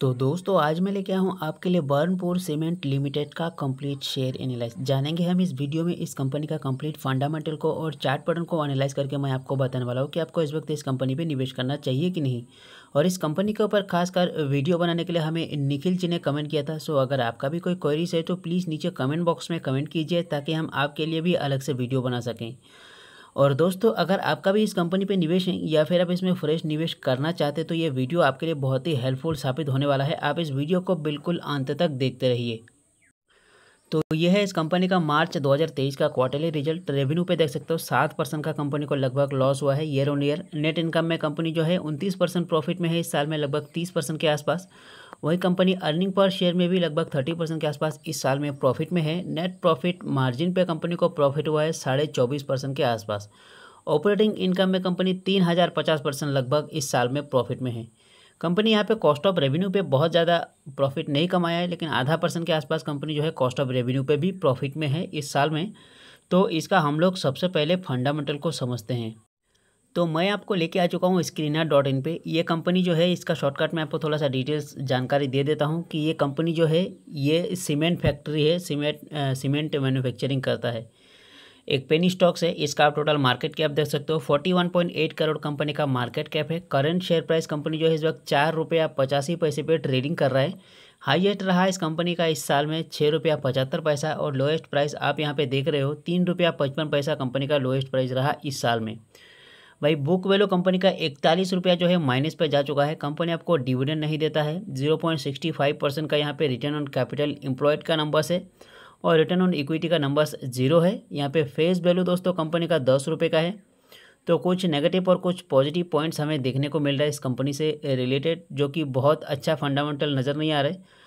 तो दोस्तों, आज मैं लेके आया हूँ आपके लिए बर्नपुर सीमेंट लिमिटेड का कंप्लीट शेयर एनालाइज जानेंगे हम इस वीडियो में इस कंपनी का कंप्लीट फंडामेंटल को और चार्ट पैटर्न को एनालाइज करके मैं आपको बताने वाला हूँ कि आपको इस वक्त इस कंपनी पे निवेश करना चाहिए कि नहीं। और इस कंपनी के ऊपर खासकर वीडियो बनाने के लिए हमें निखिल जी ने कमेंट किया था। सो अगर आपका भी कोई क्वेरीज है तो प्लीज़ नीचे कमेंट बॉक्स में कमेंट कीजिए ताकि हम आपके लिए भी अलग से वीडियो बना सकें। और दोस्तों, अगर आपका भी इस कंपनी पे निवेश है या फिर आप इसमें फ्रेश निवेश करना चाहते हैं तो ये वीडियो आपके लिए बहुत ही हेल्पफुल साबित होने वाला है। आप इस वीडियो को बिल्कुल अंत तक देखते रहिए। तो यह है इस कंपनी का मार्च 2023 का क्वार्टरली रिज़ल्ट। रेवेन्यू पे देख सकते हो, सात परसेंट का कंपनी को लगभग लॉस हुआ है। Year on year net income में कंपनी जो है, उनतीस परसेंट प्रॉफिट में है। इस साल में लगभग तीस परसेंट के आसपास। वही कंपनी अर्निंग पर शेयर में भी लगभग थर्टी परसेंट के आसपास इस साल में प्रॉफिट में है। नेट प्रॉफिट मार्जिन पे कंपनी को प्रॉफिट हुआ है साढ़े चौबीस परसेंट के आसपास। ऑपरेटिंग इनकम में कंपनी तीन हज़ार पचास परसेंट लगभग इस साल में प्रॉफिट में है। कंपनी यहाँ पे कॉस्ट ऑफ़ रेवेन्यू पे बहुत ज़्यादा प्रॉफिट नहीं कमाया है, लेकिन आधा परसेंट के आसपास कंपनी जो है कॉस्ट ऑफ़ रेवेन्यू पे भी प्रॉफिट में है इस साल में। तो इसका हम लोग सबसे पहले फंडामेंटल को समझते हैं। तो मैं आपको लेके आ चुका हूँ स्क्रीनर डॉट इन पर ये कंपनी जो है, इसका शॉर्टकट में आपको थोड़ा सा डिटेल्स जानकारी दे देता हूँ कि ये कंपनी जो है, ये सीमेंट फैक्ट्री है सीमेंट सीमेंट मैन्युफैक्चरिंग करता है। एक पेनी स्टॉक्स है, इसका आप टोटल मार्केट कैप देख सकते हो। Forty one point eight crore company का मार्केट कैप है। करंट शेयर प्राइस कंपनी जो है, इस वक्त चार रुपया पचासी पैसे पे ट्रेडिंग कर रहा है। हाईएस्ट रहा इस कंपनी का इस साल में छः रुपया पचहत्तर पैसा और लोएस्ट प्राइस आप यहाँ पे देख रहे हो, तीन रुपया पचपन पैसा कंपनी का लोएस्ट प्राइस रहा इस साल में। भाई बुक वैल्यू कंपनी का इकतालीस रुपया जो है माइनस पे जा चुका है। कंपनी आपको डिविडेंड नहीं देता है। Zero point sixty five percent का यहाँ पे रिटर्न ऑन कैपिटल एम्प्लॉयड का नंबर है। और रिटर्न ऑन इक्विटी का नंबर ज़ीरो है। यहाँ पे फेस वैल्यू दोस्तों कंपनी का दस रुपये का है। तो कुछ नेगेटिव और कुछ पॉजिटिव पॉइंट्स हमें देखने को मिल रहा है इस कंपनी से रिलेटेड जो कि बहुत अच्छा फंडामेंटल नज़र नहीं आ रहा है।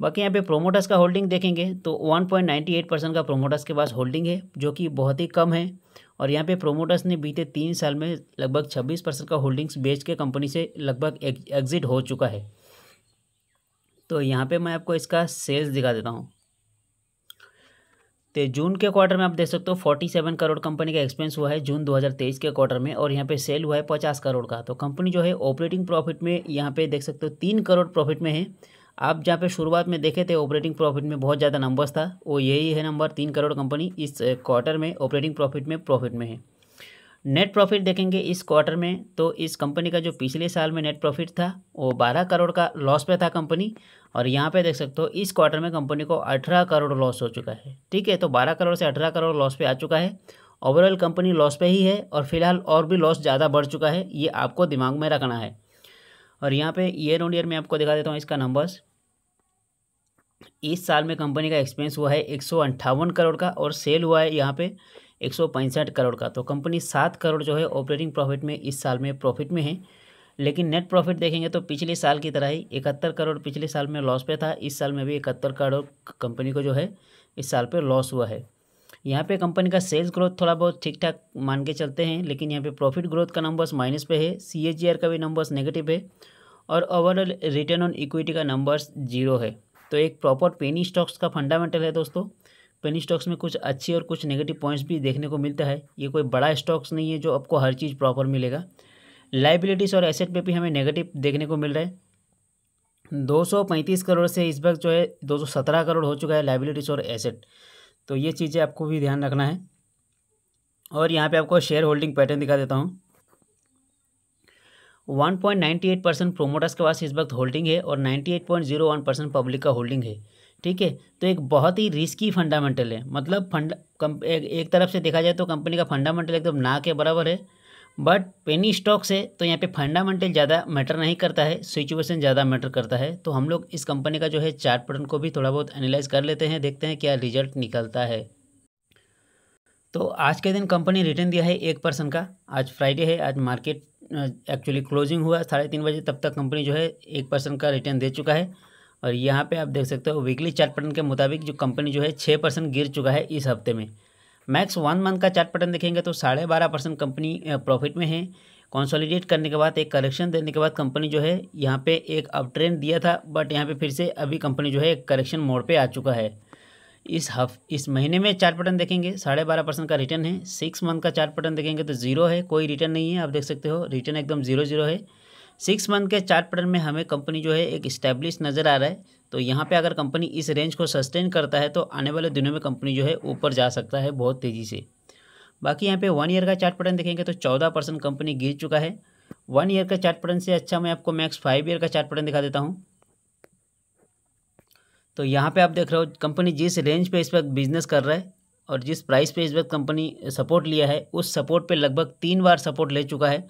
बाकी यहाँ पे प्रोमोटर्स का होल्डिंग देखेंगे तो 1.98 परसेंट का प्रोमोटर्स के पास होल्डिंग है, जो कि बहुत ही कम है। और यहाँ पे प्रोमोटर्स ने बीते तीन साल में लगभग 26 परसेंट का होल्डिंग्स बेच के कंपनी से लगभग एग्जिट हो चुका है। तो यहाँ पे मैं आपको इसका सेल्स दिखा देता हूँ। तो जून के क्वार्टर में आप देख सकते हो फोर्टी सेवन करोड़ कंपनी का एक्सपेंस हुआ है जून 2023 के क्वार्टर में, और यहाँ पे सेल हुआ है पचास करोड़ का। तो कंपनी जो है ऑपरेटिंग प्रॉफिट में यहाँ पे देख सकते हो तीन करोड़ प्रॉफिट में है। आप जहाँ पे शुरुआत में देखे थे ऑपरेटिंग प्रॉफिट में बहुत ज़्यादा नंबर्स था, वो यही है नंबर तीन करोड़ कंपनी इस क्वार्टर में ऑपरेटिंग प्रॉफिट में प्रॉफिट में है। नेट प्रॉफिट देखेंगे इस क्वार्टर में तो इस कंपनी का जो पिछले साल में नेट प्रॉफिट था, वो बारह करोड़ का लॉस पे था कंपनी और यहाँ पे देख सकते हो इस क्वार्टर में कंपनी को अठारह करोड़ लॉस हो चुका है। ठीक है तो बारह करोड़ से अठारह करोड़ लॉस पे आ चुका है। ओवरऑल कंपनी लॉस पे ही है, और फ़िलहाल और भी लॉस ज़्यादा बढ़ चुका है, ये आपको दिमाग में रखना है। और यहाँ पे ईयर ऑन ईयर में आपको दिखा देता हूँ इसका नंबर्स इस साल में कंपनी का एक्सपेंस हुआ है एक सौ अठावन करोड़ का और सेल हुआ है यहाँ पे एक सौ पैंसठ करोड़ का। तो कंपनी सात करोड़ जो है ऑपरेटिंग प्रॉफिट में इस साल में प्रॉफिट में है। लेकिन नेट प्रॉफिट देखेंगे तो पिछले साल की तरह ही इकहत्तर करोड़ पिछले साल में लॉस पे था। इस साल में भी इकहत्तर करोड़ कंपनी को जो है इस साल पे लॉस हुआ है। यहाँ पे कंपनी का सेल्स ग्रोथ थोड़ा बहुत ठीक ठाक मान के चलते हैं, लेकिन यहाँ पे प्रॉफिट ग्रोथ का नंबर्स माइनस पे है। सी का भी नंबर्स नेगेटिव है और ओवरऑल रिटर्न ऑन इक्विटी का नंबर्स ज़ीरो है। तो एक प्रॉपर पेनी स्टॉक्स का फंडामेंटल है दोस्तों। पेनी स्टॉक्स में कुछ अच्छी और कुछ नेगेटिव पॉइंट्स भी देखने को मिलता है। ये कोई बड़ा स्टॉक्स नहीं है जो आपको हर चीज़ प्रॉपर मिलेगा। लाइबिलिटीज़ और एसेट पे भी हमें नेगेटिव देखने को मिल रहा है। दो सौ पैंतीस करोड़ से इस वक्त जो है दो सौ सत्रह करोड़ हो चुका है लाइबिलिटीज़ और एसेट तो ये चीज़ें आपको भी ध्यान रखना है। और यहाँ पे आपको शेयर होल्डिंग पैटर्न दिखा देता हूँ। One point ninety eight percent promoters के पास इस वक्त होल्डिंग है और ninety eight point zero one percent public का होल्डिंग है। ठीक है? तो एक बहुत ही रिस्की फंडामेंटल है। मतलब फंड एक, एक तरफ़ से देखा जाए तो कंपनी का फंडामेंटल एकदम तो ना के बराबर है। बट पेनी स्टॉक से तो यहाँ पे फंडामेंटल ज़्यादा मैटर नहीं करता है। सिचुएशन ज़्यादा मैटर करता है। तो हम लोग इस कंपनी का जो है चार्ट पैटर्न को भी थोड़ा बहुत एनालाइज कर लेते हैं देखते हैं क्या रिज़ल्ट निकलता है। तो आज के दिन कंपनी रिटर्न दिया है एक परसेंट का। आज फ्राइडे है आज मार्केट एक्चुअली क्लोजिंग हुआ साढ़े तीन बजे, तब तक कंपनी जो है एक परसेंट का रिटर्न दे चुका है। और यहाँ पे आप देख सकते हो वीकली चार्ट पैटर्न के मुताबिक जो कंपनी जो है छः परसेंट गिर चुका है इस हफ़्ते में। मैक्स वन मंथ का चार्ट पैटर्न देखेंगे तो साढ़े बारह परसेंट कंपनी प्रॉफिट में है। कॉन्सोलिडेट करने के बाद, एक करेक्शन देने के बाद कंपनी जो है यहाँ पे एक अप ट्रेंड दिया था बट यहाँ पे फिर से अभी कंपनी जो है एक करेक्शन मोड पे आ चुका है। इस हफ, इस महीने में चार्ट पैटर्न देखेंगे। साढ़े बारह परसेंट का रिटर्न है। सिक्स मंथ का चार्ट पैटर्न देखेंगे तो ज़ीरो है। कोई रिटर्न नहीं है। आप देख सकते हो रिटर्न एकदम ज़ीरो ज़ीरो है। सिक्स मंथ के चार्ट पैटर्न में हमें कंपनी जो है एक स्टैब्लिश नज़र आ रहा है। तो यहाँ पे अगर कंपनी इस रेंज को सस्टेन करता है तो आने वाले दिनों में कंपनी जो है ऊपर जा सकता है बहुत तेज़ी से। बाकी यहाँ पे वन ईयर का चार्ट पैटर्न देखेंगे तो चौदह परसेंट कंपनी गिर चुका है। वन ईयर का चार्ट पैटर्न से अच्छा मैं आपको मैक्स फाइव ईयर का चार्ट पैटर्न दिखा देता हूँ। तो यहाँ पे आप देख रहे हो कंपनी जिस रेंज पे इस वक्त बिज़नेस कर रहा है और जिस प्राइस पे इस वक्त कंपनी सपोर्ट लिया है, उस सपोर्ट पे लगभग तीन बार सपोर्ट ले चुका है।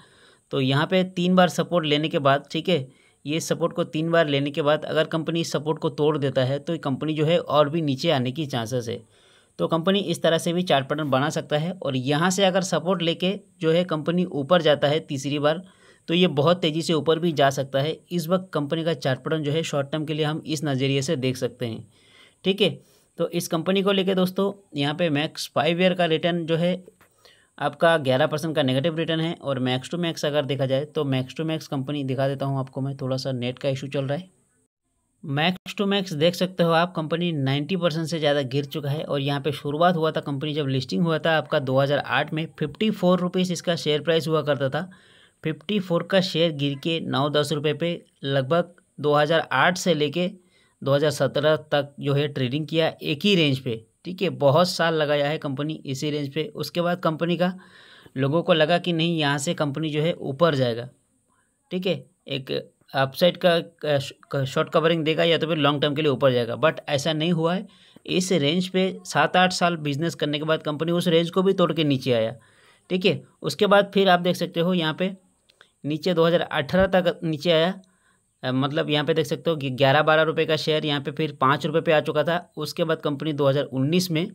तो यहाँ पे तीन बार सपोर्ट लेने के बाद, ठीक है, ये सपोर्ट को तीन बार लेने के बाद अगर कंपनी इस सपोर्ट को तोड़ देता है तो कंपनी जो है और भी नीचे आने की चांसेस है। तो कंपनी इस तरह से भी चार्ट पैटर्न बना सकता है और यहाँ से अगर सपोर्ट लेके जो है कंपनी ऊपर जाता है तीसरी बार तो ये बहुत तेज़ी से ऊपर भी जा सकता है। इस वक्त कंपनी का चार्ट पैटर्न जो है, शॉर्ट टर्म के लिए हम इस नज़रिए से देख सकते हैं। ठीक है? तो इस कंपनी को लेके दोस्तों, यहाँ पे मैक्स फाइव ईयर का रिटर्न जो है, आपका ग्यारह परसेंट का नेगेटिव रिटर्न है और मैक्स टू मैक्स अगर देखा जाए तो मैक्स टू मैक्स कंपनी दिखा देता हूँ आपको मैं थोड़ा सा नेट का इशू चल रहा है। मैक्स टू मैक्स देख सकते हो आप, कंपनी नाइन्टी परसेंट से ज़्यादा गिर चुका है और यहाँ पे शुरुआत हुआ था, कंपनी जब लिस्टिंग हुआ था आपका 2008 में फिफ्टी फोर रुपीज़ इसका शेयर प्राइस हुआ करता था। फिफ्टी फोर का शेयर गिर के नौ दस रुपये पे लगभग 2008 से लेके 2017 तक जो है ट्रेडिंग किया एक ही रेंज पे। ठीक है, बहुत साल लगाया है कंपनी इसी रेंज पे। उसके बाद कंपनी का लोगों को लगा कि नहीं, यहाँ से कंपनी जो है ऊपर जाएगा। ठीक है, एक अपसाइड का शॉर्ट कवरिंग देगा या तो फिर लॉन्ग टर्म के लिए ऊपर जाएगा। बट ऐसा नहीं हुआ है। इस रेंज पे सात आठ साल बिज़नेस करने के बाद कंपनी उस रेंज को भी तोड़ के नीचे आया। ठीक है, उसके बाद फिर आप देख सकते हो यहाँ पे नीचे 2018 तक नीचे आया। मतलब यहाँ पे देख सकते हो कि ग्यारह बारह रुपये का शेयर यहाँ पे फिर पाँच रुपये पे आ चुका था। उसके बाद कंपनी 2019 में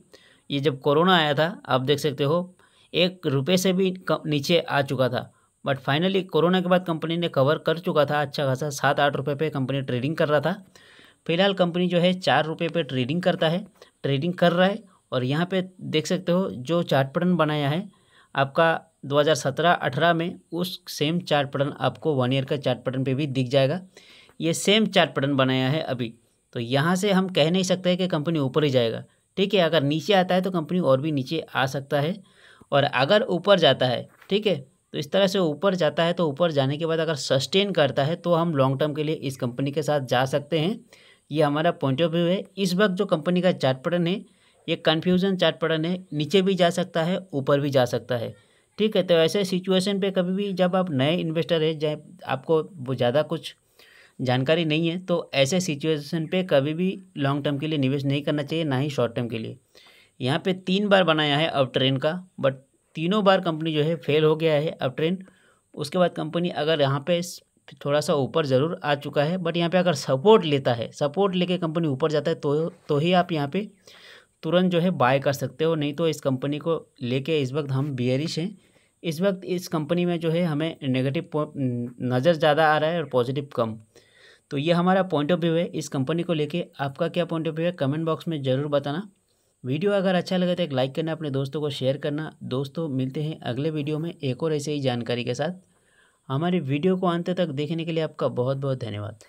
ये जब कोरोना आया था, आप देख सकते हो, एक रुपये से भी नीचे आ चुका था। बट फाइनली कोरोना के बाद कंपनी ने कवर कर चुका था अच्छा खासा, सात आठ रुपये पे कंपनी ट्रेडिंग कर रहा था। फ़िलहाल कंपनी जो है चार रुपये पे ट्रेडिंग करता है ट्रेडिंग कर रहा है। और यहाँ पे देख सकते हो जो चार्ट बनाया है, आपका 2017-18 में उस सेम चार्ट पैटर्न आपको वन ईयर का चार्ट पैटर्न पे भी दिख जाएगा। ये सेम चार्ट पैटर्न बनाया है अभी। तो यहाँ से हम कह नहीं सकते कि कंपनी ऊपर ही जाएगा। ठीक है, अगर नीचे आता है तो कंपनी और भी नीचे आ सकता है। और अगर ऊपर जाता है, ठीक है तो इस तरह से ऊपर जाता है तो ऊपर जाने के बाद अगर सस्टेन करता है तो हम लॉन्ग टर्म के लिए इस कंपनी के साथ जा सकते हैं। ये हमारा पॉइंट ऑफ़ व्यू है। इस वक्त जो कंपनी का चार्ट पैटर्न है, ये कन्फ्यूज़न चार्ट पैटर्न है। नीचे भी जा सकता है, ऊपर भी जा सकता है। ठीक है तो ऐसे सिचुएशन पे कभी भी जब आप नए इन्वेस्टर हैं, जब आपको वो ज़्यादा कुछ जानकारी नहीं है तो ऐसे सिचुएशन पे कभी भी लॉन्ग टर्म के लिए निवेश नहीं करना चाहिए, ना ही शॉर्ट टर्म के लिए। यहाँ पे तीन बार बनाया है अब ट्रेन का बट तीनों बार कंपनी जो है फेल हो गया है अब ट्रेंड उसके बाद कंपनी अगर यहाँ पे थोड़ा सा ऊपर ज़रूर आ चुका है बट यहाँ पे अगर सपोर्ट लेता है सपोर्ट लेके कंपनी ऊपर जाता है तो तो ही आप यहाँ पे तुरंत जो है बाय कर सकते हो, नहीं तो इस कंपनी को लेके इस वक्त हम बियरिश हैं। इस वक्त इस कंपनी में जो है हमें नेगेटिव नज़र ज़्यादा आ रहा है और पॉजिटिव कम। तो ये हमारा पॉइंट ऑफ़ व्यू है। इस कंपनी को लेके आपका क्या पॉइंट ऑफ़ व्यू है कमेंट बॉक्स में ज़रूर बताना। वीडियो अगर अच्छा लगे तो एक लाइक करना, अपने दोस्तों को शेयर करना। दोस्तों, मिलते हैं अगले वीडियो में एक और ऐसे ही जानकारी के साथ। हमारी वीडियो को अंत तक देखने के लिए आपका बहुत बहुत धन्यवाद।